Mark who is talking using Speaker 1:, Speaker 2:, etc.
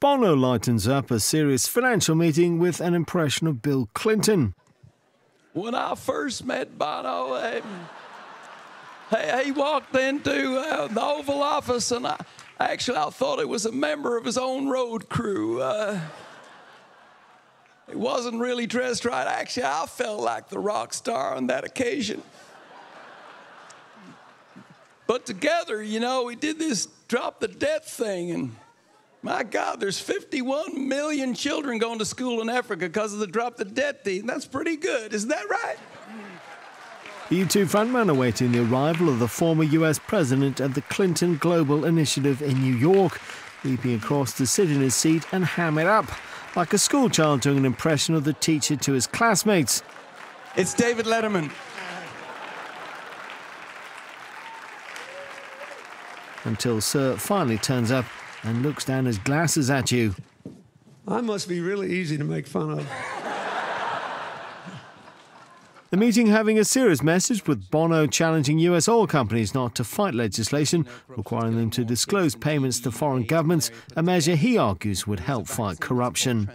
Speaker 1: Bono lightens up a serious financial meeting with an impression of Bill Clinton.
Speaker 2: When I first met Bono, um, he walked into uh, the Oval Office, and I actually I thought it was a member of his own road crew. Uh, he wasn't really dressed right. Actually, I felt like the rock star on that occasion. But together, you know, we did this drop the debt thing, and my God, there's 51 million children going to school in Africa because of the drop the debt thing. That's pretty good, isn't that right?
Speaker 1: The U2 frontman awaiting the arrival of the former US president at the Clinton Global Initiative in New York, leaping across to sit in his seat and ham it up, like a schoolchild doing an impression of the teacher to his classmates.
Speaker 2: It's David Letterman.
Speaker 1: until Sir finally turns up and looks down his glasses at you.
Speaker 3: I must be really easy to make fun of.
Speaker 1: The meeting having a serious message with Bono challenging US oil companies not to fight legislation requiring them to disclose payments to foreign governments, a measure he argues would help fight corruption.